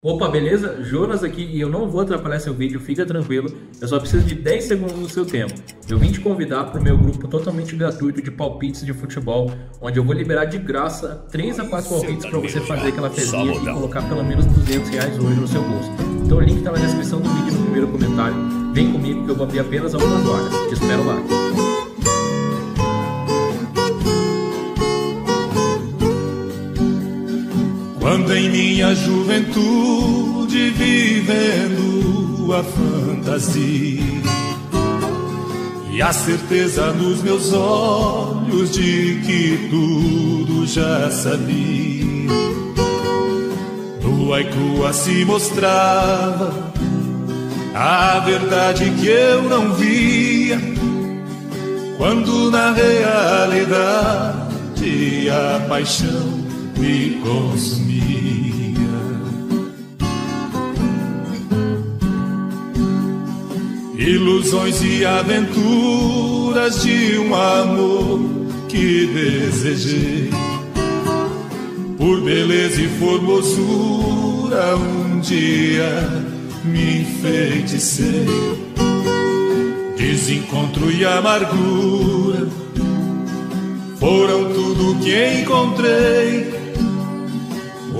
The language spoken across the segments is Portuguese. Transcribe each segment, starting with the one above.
Opa, beleza? Jonas aqui e eu não vou atrapalhar seu vídeo, fica tranquilo. Eu só preciso de 10 segundos do seu tempo. Eu vim te convidar para o meu grupo totalmente gratuito de palpites de futebol, onde eu vou liberar de graça 3 a 4 palpites para você fazer aquela fezinha e colocar pelo menos 200 reais hoje no seu bolso. Então o link está na descrição do vídeo no primeiro comentário. Vem comigo que eu vou abrir apenas algumas horas. Te espero lá. Em minha juventude vivendo a fantasia. E a certeza nos meus olhos de que tudo já sabia, nua e crua se mostrava a verdade que eu não via, quando na realidade a paixão me consumia. Ilusões e aventuras de um amor que desejei. Por beleza e formosura, um dia me enfeiticei. Desencontro e amargura foram tudo que encontrei.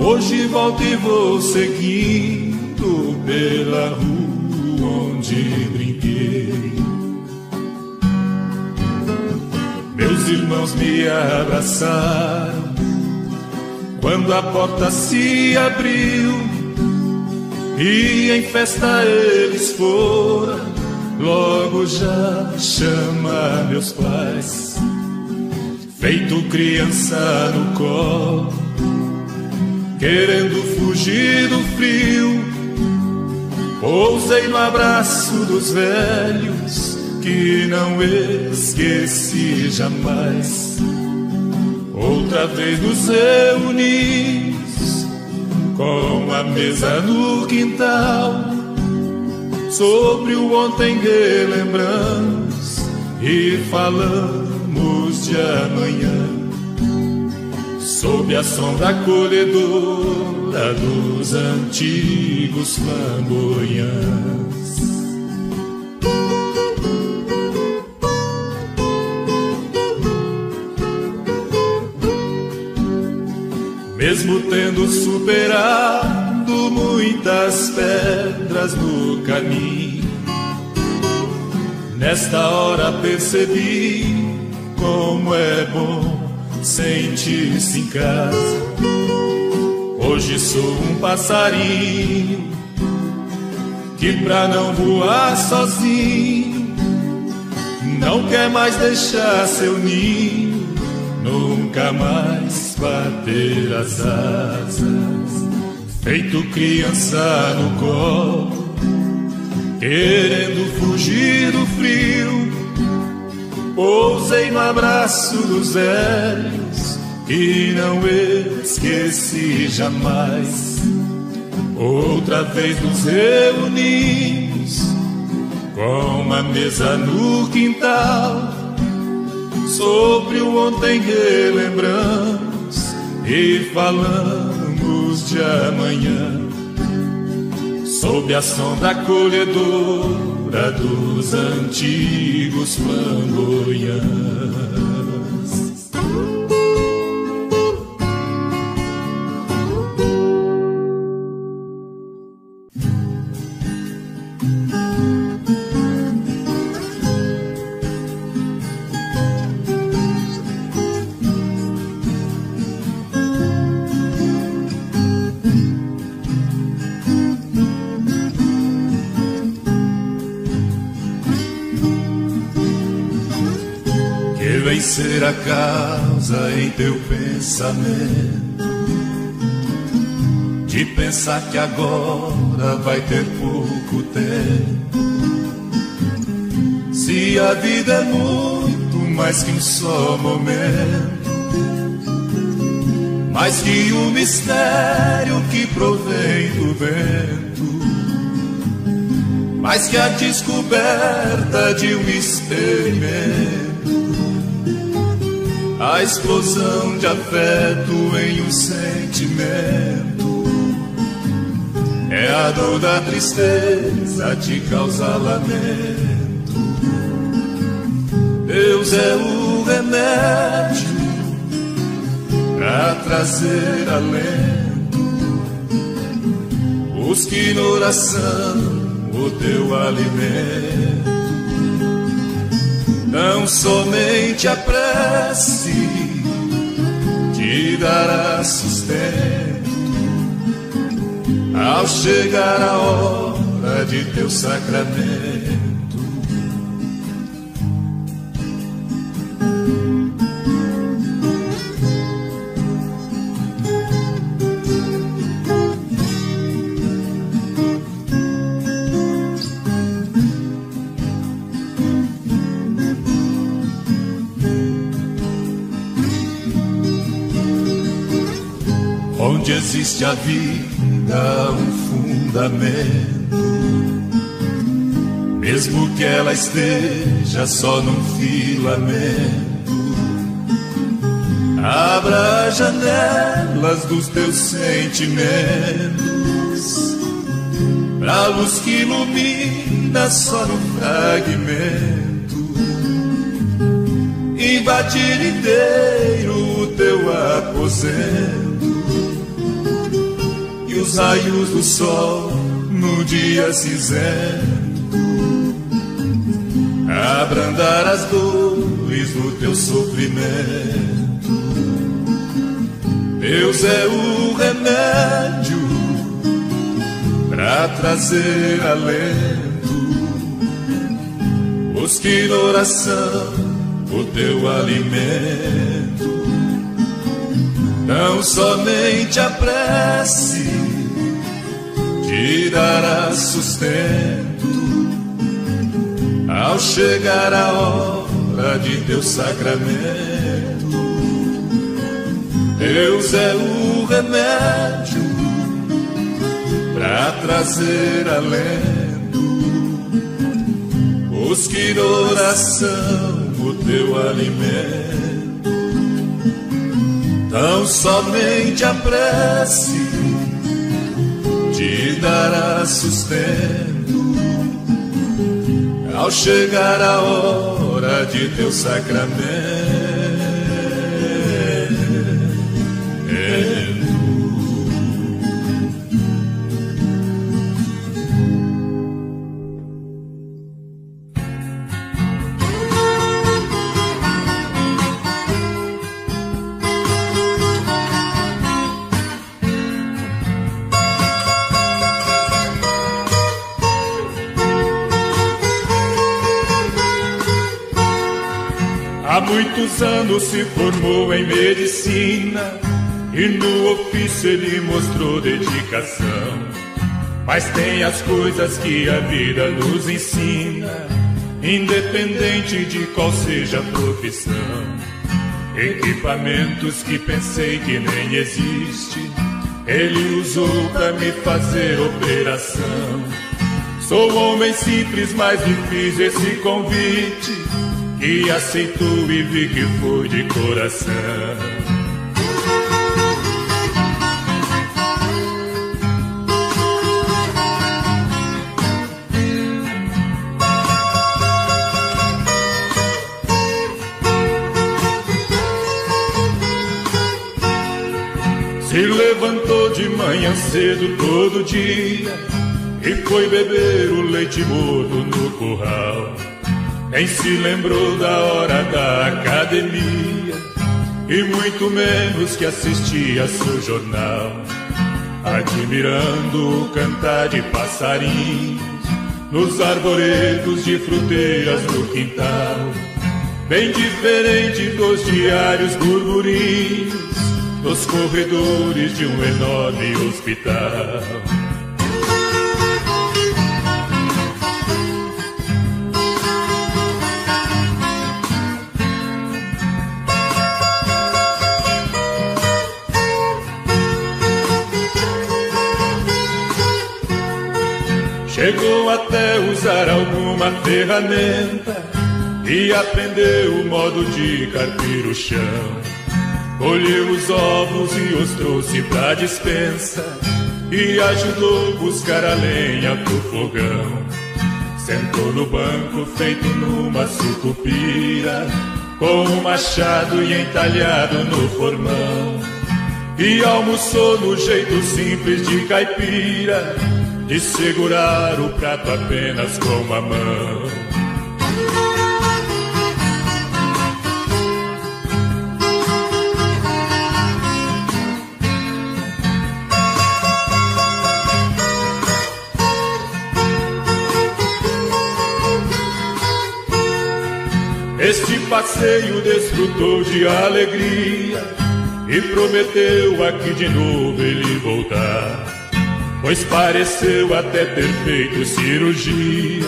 Hoje volto e vou seguindo pela rua onde brinquei. Meus irmãos me abraçaram quando a porta se abriu e em festa eles foram. Logo já chama meus pais, feito criança no colo querendo fugir do frio. Pousei no abraço dos velhos que não esqueci jamais. Outra vez nos reunimos com a mesa no quintal. Sobre o ontem relembramos e falamos de amanhã sob a sombra acolhedora dos antigos flamboyants. Mesmo tendo superado muitas pedras no caminho, nesta hora percebi como é bom sente-se em casa. Hoje sou um passarinho que pra não voar sozinho não quer mais deixar seu ninho, nunca mais bater as asas. Feito criança no colo, querendo fugir do frio Pousei no abraço dos velhos e não esqueci jamais. Outra vez nos reunimos com uma mesa no quintal. Sobre o ontem relembramos e falamos de amanhã. Sob a sombra acolhedora dos antigos flamboyantes. Ser a causa em teu pensamento? De pensar que agora vai ter pouco tempo. Se a vida é muito mais que um só momento, mais que um mistério que provém do vento, mais que a descoberta de um experimento a explosão de afeto em um sentimento. É a dor da tristeza te causa lamento. Deus é o remédio pra trazer alento. Busque na oração o teu alimento. Não somente a prece te dará sustento ao chegar a hora de teu sacramento. Existe a vida, um fundamento. Mesmo que ela esteja só num filamento. Abra as janelas dos teus sentimentos Pra luz que ilumina só no fragmento Invadir inteiro o teu aposento Os raios do sol no dia cinzento Abrandar as dores do teu sofrimento Deus é o remédio para trazer alento. Busque na oração o teu alimento. Não somente a prece te dará sustento ao chegar a hora de teu sacramento. Deus é o remédio para trazer alento. Busque na oração o teu alimento. Tão somente a prece te dará sustento ao chegar a hora de teu sacramento. Muitos anos se formou em medicina e no ofício ele mostrou dedicação. Mas tem as coisas que a vida nos ensina, independente de qual seja a profissão. Equipamentos que pensei que nem existe, ele usou para me fazer operação. Sou homem simples, mas me fiz esse convite e aceitou e vi que foi de coração. Se levantou de manhã cedo todo dia e foi beber o leite morno no curral. Nem se lembrou da hora da academia e muito menos que assistia seu jornal, admirando o cantar de passarinhos nos arvoredos de fruteiras no quintal, bem diferente dos diários burburinhos nos corredores de um enorme hospital. Alguma ferramenta e aprendeu o modo de carpir o chão. Colheu os ovos e os trouxe pra dispensa e ajudou buscar a lenha pro fogão. Sentou no banco feito numa sucupira, com um machado e entalhado no formão. E almoçou no jeito simples de caipira, de segurar o prato apenas com a mão. Este passeio desfrutou de alegria e prometeu aqui de novo ele voltar. Pois pareceu até ter feito cirurgia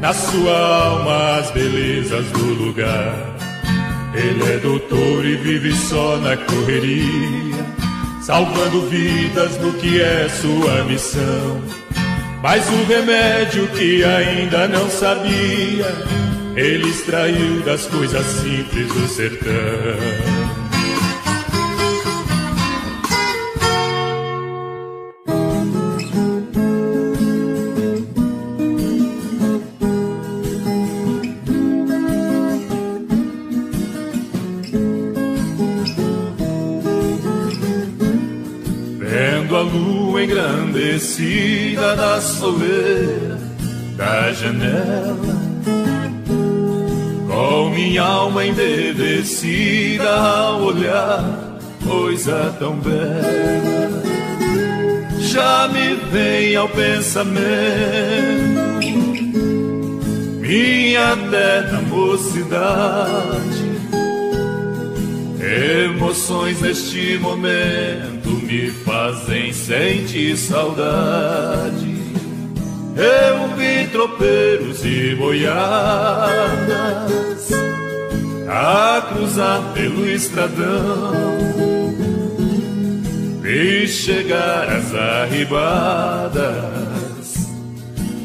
na sua alma as belezas do lugar. Ele é doutor e vive só na correria, salvando vidas no que é sua missão. Mas o remédio que ainda não sabia ele extraiu das coisas simples do sertão. Vendo a lua engrandecida na soleira da janela com minha alma embevecida ao olhar coisa tão bela Já me vem ao pensamento Minha terra mocidade Emoções neste momento me fazem sentir saudade eu vi tropeiros e boiadas a cruzar pelo estradão. Vi chegar as arribadas,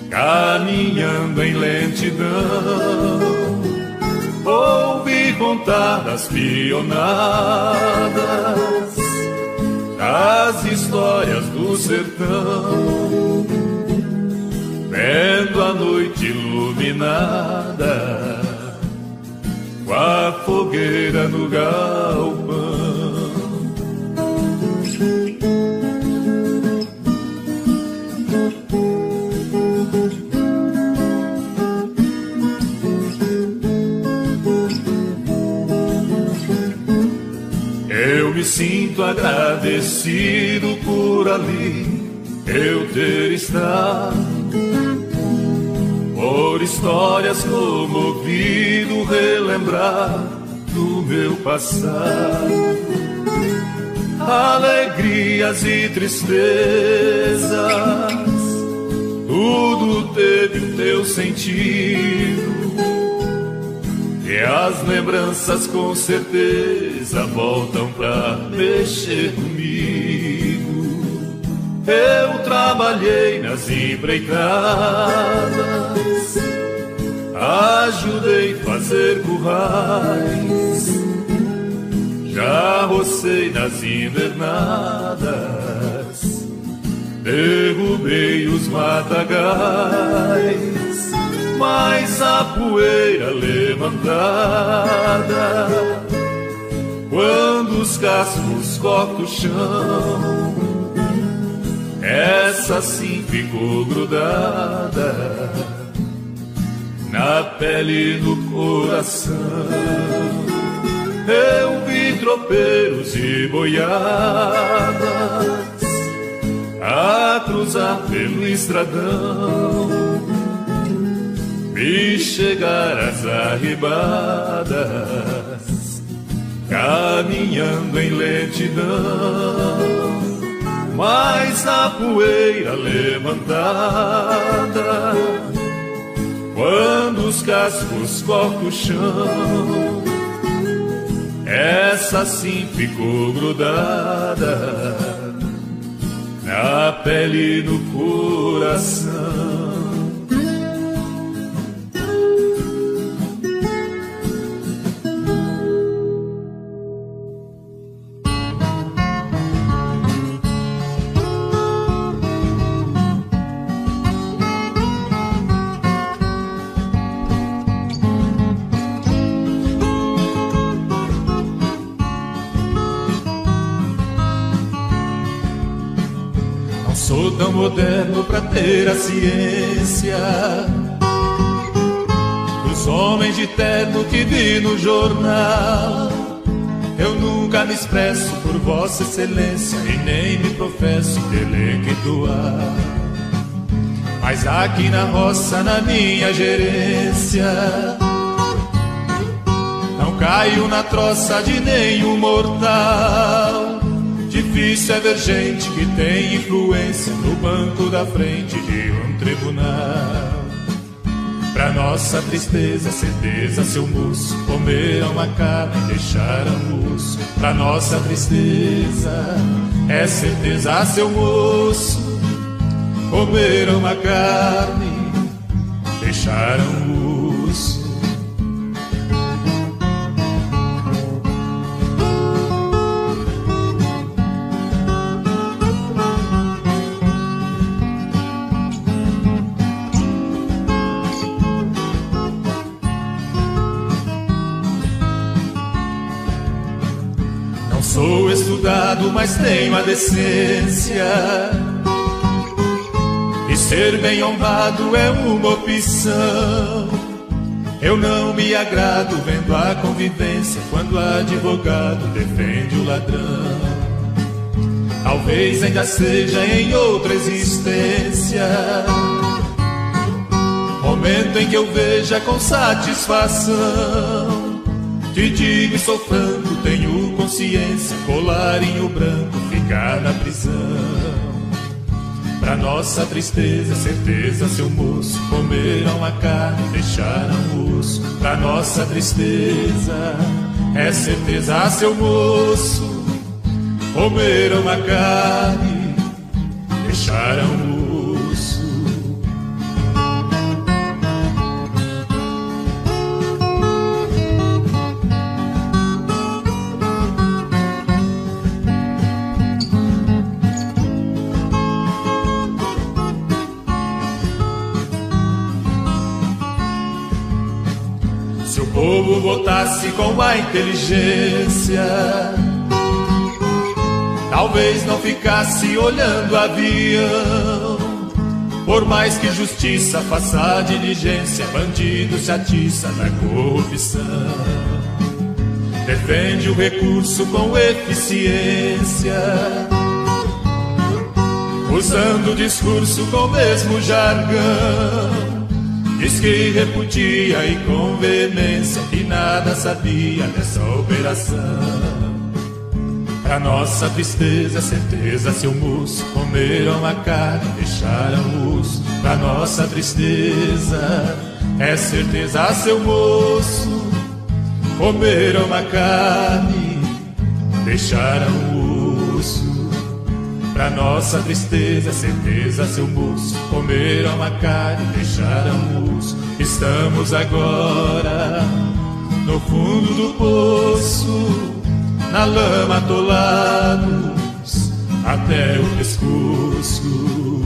caminhando em lentidão. Ouvi contar das pionadas, as histórias do sertão vendo a noite iluminada com a fogueira no galpão. Me sinto agradecido por ali eu ter estado. Por histórias comovido relembrar do meu passado. Alegrias e tristezas Tudo teve o teu sentido e as lembranças com certeza voltam pra mexer comigo. Eu trabalhei nas empreitadas ajudei fazer currais, já rocei nas invernadas, derrubei os matagais, mas a poeira levantada, quando os cascos cortam o chão, essa sim ficou grudada na pele do coração. Eu vi tropeiros e boiadas a cruzar pelo estradão, vi chegar as arribadas, caminhando em lentidão, mas a poeira levantada quando os cascos cortam o chão. Essa sim ficou grudada na pele e no coração. Ter a ciência dos homens de terno que vi no jornal. Eu nunca me expresso por Vossa Excelência e nem me professo intelectual. Mas aqui na roça, na minha gerência, não caio na troça de nenhum mortal. Difícil é ver gente que tem influência no banco da frente de um tribunal. Pra nossa tristeza, certeza, seu moço, comeram uma carne e deixaram moço. Pra nossa tristeza, é certeza, seu moço, comeram uma carne, deixaram osso. Mas tenho a decência. E ser bem honrado é uma opção. Eu não me agrado vendo a convivência quando o advogado defende o ladrão. Talvez ainda seja em outra existência. Momento em que eu veja com satisfação. Te digo sou franco, tenho consciência. Colarinho branco, ficar na prisão. Pra nossa tristeza, certeza, seu moço, comeram a carne, deixaram o osso. Pra nossa tristeza, é certeza, seu moço, comeram a carne, deixaram o votasse com a inteligência, talvez não ficasse olhando avião. Por mais que justiça faça diligência, bandido se atiça na corrupção. Defende o recurso com eficiência, usando o discurso com o mesmo jargão. Diz que repudia e com veemência que nada sabia dessa operação. Pra nossa tristeza, certeza, seu moço, comeram a carne, deixaram o osso. Pra nossa tristeza, é certeza, seu moço, comeram a carne, deixaram o. Pra nossa tristeza, certeza, seu moço, comeram a carne, deixaram o osso. Estamos agora no fundo do poço, na lama atolados até o pescoço.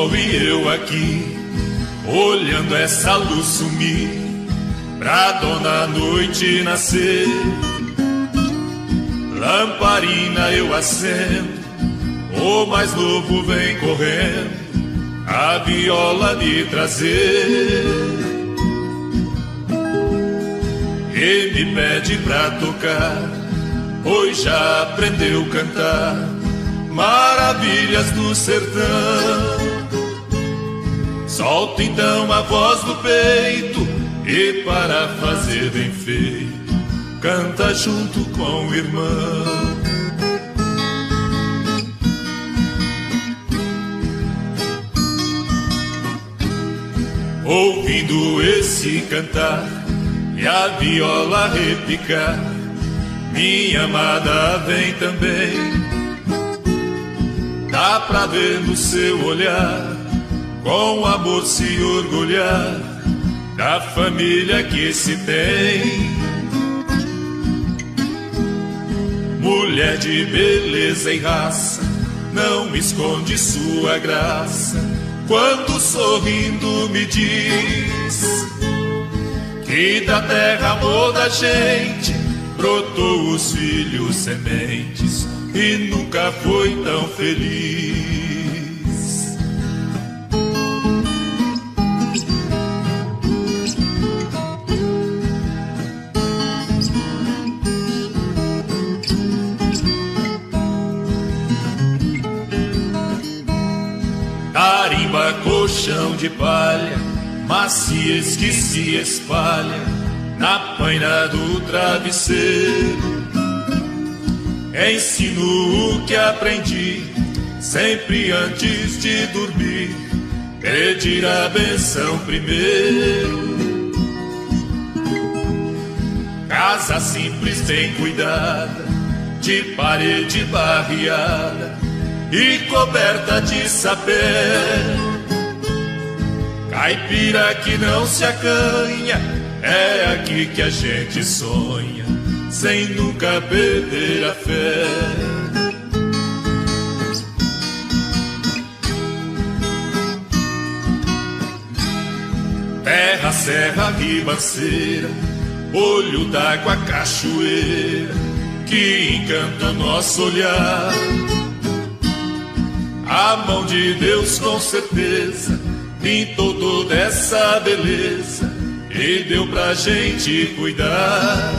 Sol e eu aqui, olhando essa luz sumir, pra dona noite nascer. Lamparina eu acendo, o mais novo vem correndo, a viola me trazer. E me pede pra tocar, pois já aprendeu cantar maravilhas do sertão. Solta então a voz do peito e para fazer bem feito, canta junto com o irmão. Ouvindo esse cantar e a viola repicar, minha amada vem também Dá pra ver no seu olhar, com amor se orgulhar da família que se tem. mulher de beleza e raça, não esconde sua graça, quando sorrindo me diz que da terra amor da gente brotou os filhos sementes e nunca foi tão feliz. Carimba colchão de palha, maciez que se espalha na paina do travesseiro. Ensino o que aprendi, sempre antes de dormir, pedir a benção primeiro. Casa simples, bem cuidada, de parede barreada e coberta de saber. Caipira que não se acanha, é aqui que a gente sonha, sem nunca perder a fé. Terra, serra, ribanceira, olho d'água, cachoeira, que encanta o nosso olhar. A mão de Deus com certeza pintou toda essa beleza e deu pra gente cuidar.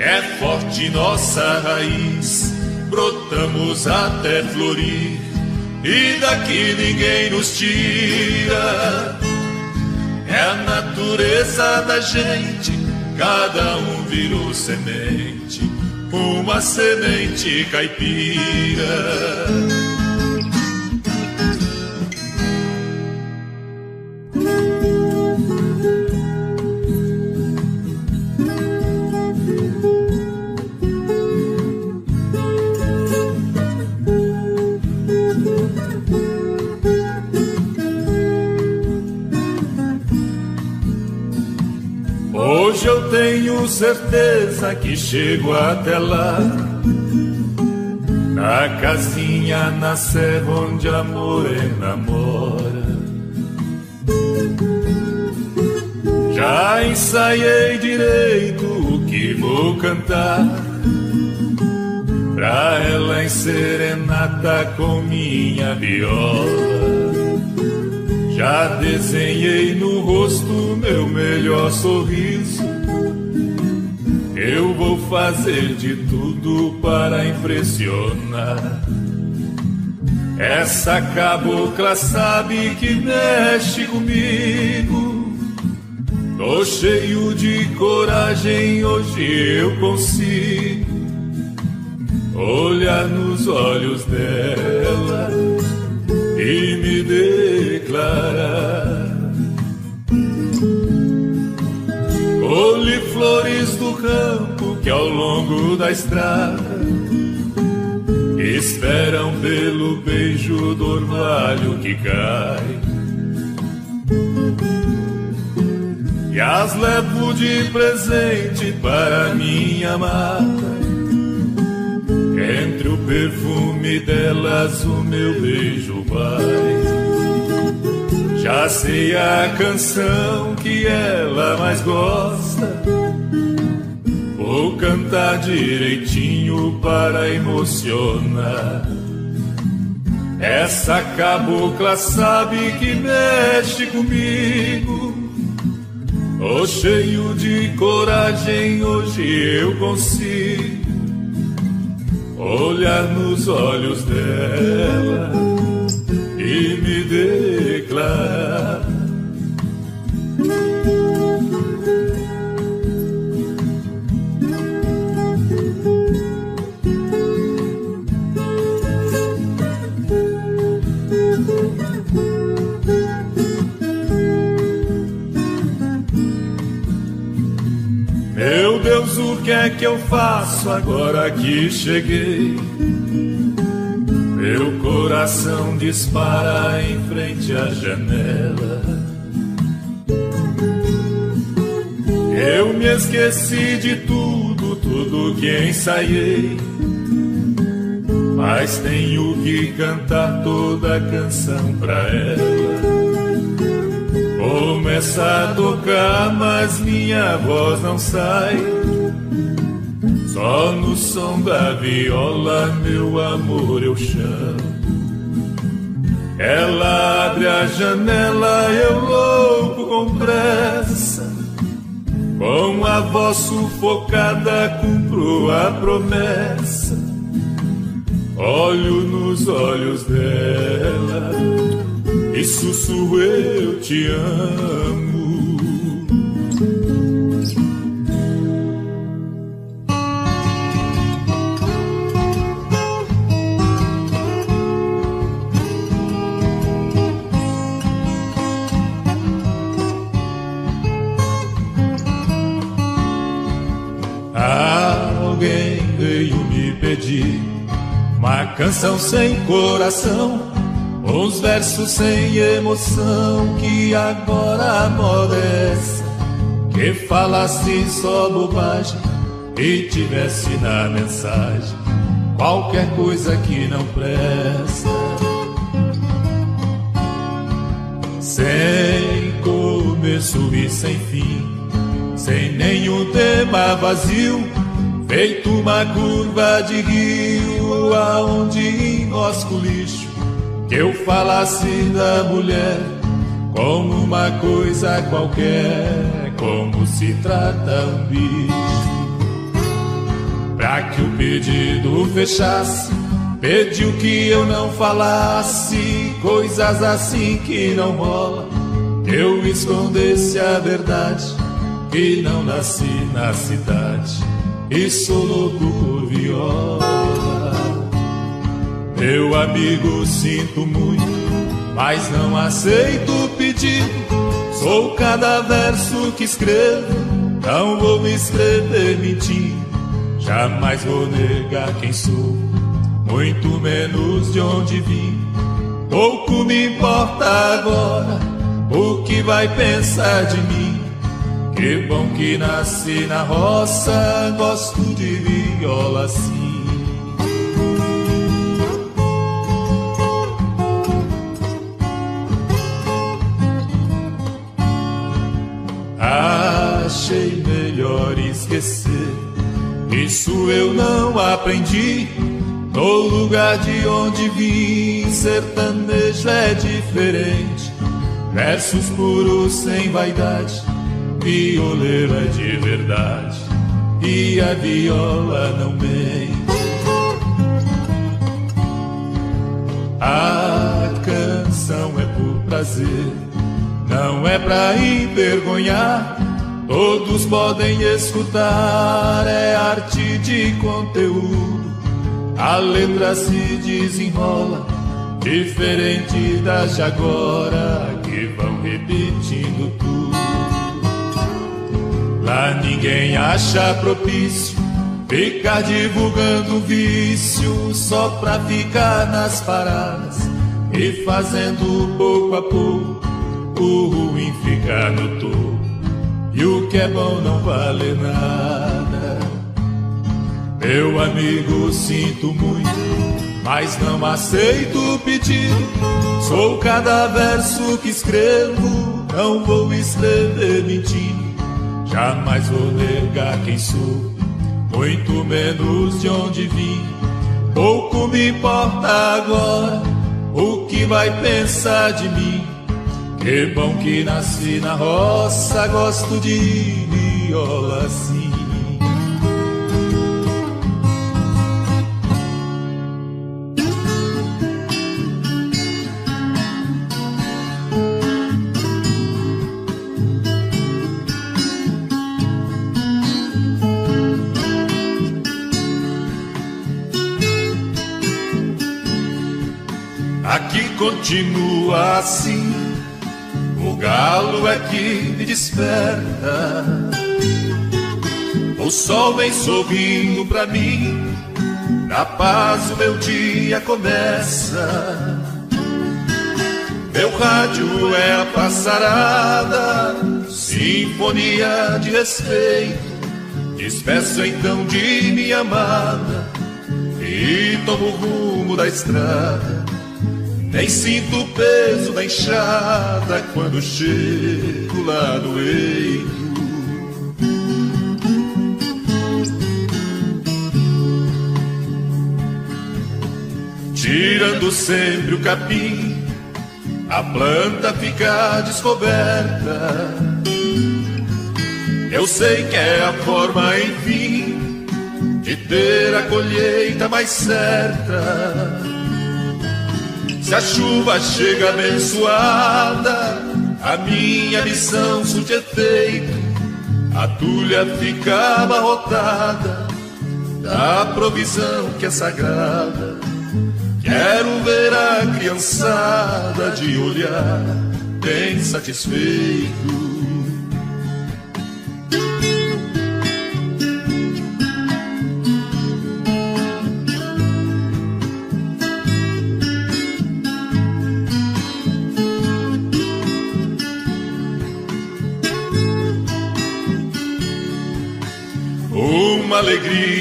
É forte nossa raiz, brotamos até florir e daqui ninguém nos tira. É a natureza da gente, cada um virou semente, uma semente caipira. Tenho certeza que chego até lá. Na casinha na serra onde a morena mora. Já ensaiei direito o que vou cantar. Pra ela em serenata com minha viola. Já desenhei no rosto meu melhor sorriso. Eu vou fazer de tudo para impressionar. Essa cabocla sabe que mexe comigo. Tô cheio de coragem, hoje eu consigo olhar nos olhos dela e me declarar. Colhe-flores do campo que ao longo da estrada esperam pelo beijo do orvalho que cai. E as levo de presente para minha amada entre o perfume delas o meu beijo vai. Já sei a canção que ela mais gosta. Vou cantar direitinho para emocionar. Essa cabocla sabe que mexe comigo. Cheio de coragem, hoje eu consigo olhar nos olhos dela e me declarar. Meu Deus, o que é que eu faço agora que cheguei? Meu coração dispara em frente à janela. Eu me esqueci de tudo tudo que ensaiei. Mas tenho que cantar toda a canção pra ela. Começa a tocar, mas minha voz não sai. Só no som da viola, meu amor, eu chamo. Ela abre a janela, eu louco com pressa. Com a voz sufocada, cumpro a promessa. Olho nos olhos dela e sussurro: Eu te amo. Uma canção sem coração, uns versos sem emoção, que agora a que falasse só bobagem e tivesse na mensagem qualquer coisa que não presta. Sem começo e sem fim, sem nenhum tema vazio Feito uma curva de rio aonde enrosco lixo Que eu falasse da mulher como uma coisa qualquer Como se trata um bicho. Pra que o pedido fechasse Pediu que eu não falasse Coisas assim que não rola Eu escondesse a verdade Que não nasci na cidade. E sou louco por viola. Meu amigo, sinto muito, mas não aceito o pedido. Sou cada verso que escrevo, não vou me escrever mentindo. Jamais vou negar quem sou, muito menos de onde vim. Pouco me importa agora o que vai pensar de mim. Que bom que nasci na roça, gosto de viola assim. Melhor esquecer, isso eu não aprendi. No lugar de onde vim, sertanejo é diferente. Versos puros sem vaidade violeiro é de verdade e a viola não mente. A canção é por prazer, não é pra envergonhar. Todos podem escutar, é arte de conteúdo. A letra se desenrola, diferente das de agora, que vão repetindo tudo. Lá ninguém acha propício ficar divulgando vício só pra ficar nas paradas e fazendo pouco a pouco o ruim ficar no topo e o que é bom não vale nada. Meu amigo, sinto muito, mas não aceito o pedido. Sou cada verso que escrevo, não vou escrever mentindo. Jamais vou negar quem sou, muito menos de onde vim. Pouco me importa agora o que vai pensar de mim. Que bom que nasci na roça, gosto de viola sim. continua assim. O galo é que me desperta. O sol vem sorrindo pra mim. Na paz o meu dia começa. Meu rádio é a passarada, sinfonia de respeito. Despeço então de minha amada e tomo o rumo da estrada. Nem sinto o peso da enxada quando chego lá no eito. Tirando sempre o capim, a planta fica descoberta. Eu sei que é a forma, enfim, de ter a colheita mais certa. A chuva chega abençoada, a minha missão surte efeito. A tulha fica abarrotada da provisão que é sagrada. Quero ver a criançada de olhar bem satisfeito.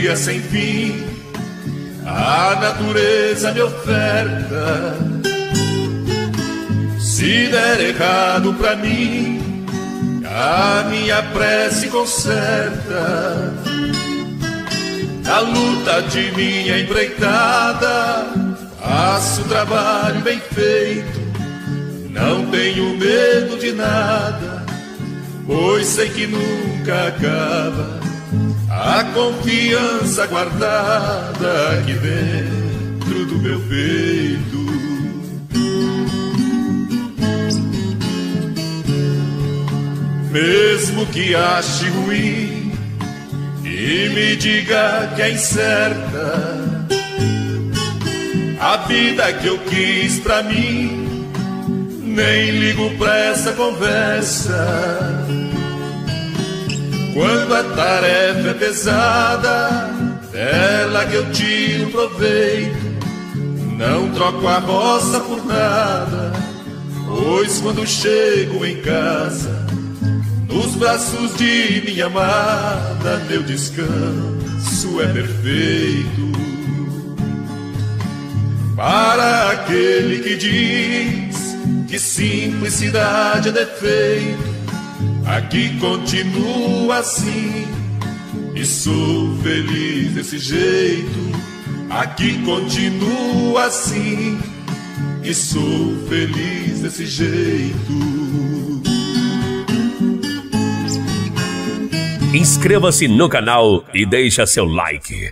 Alegria sem fim a natureza me oferta. Se der errado pra mim, a minha prece conserta. Na luta de minha empreitada, faço trabalho bem feito. Não tenho medo de nada, pois sei que nunca acaba a confiança guardada aqui dentro do meu peito. Mesmo que ache ruim e me diga que é incerta, a vida que eu quis pra mim, nem ligo pra essa conversa. Quando a tarefa é pesada, dela que eu tiro proveito. Não troco a roça por nada, pois quando chego em casa, nos braços de minha amada, meu descanso é perfeito. Para aquele que diz que simplicidade é defeito, Aqui continuo assim e sou feliz desse jeito. Aqui continuo assim e sou feliz desse jeito. Inscreva-se no canal e deixa seu like.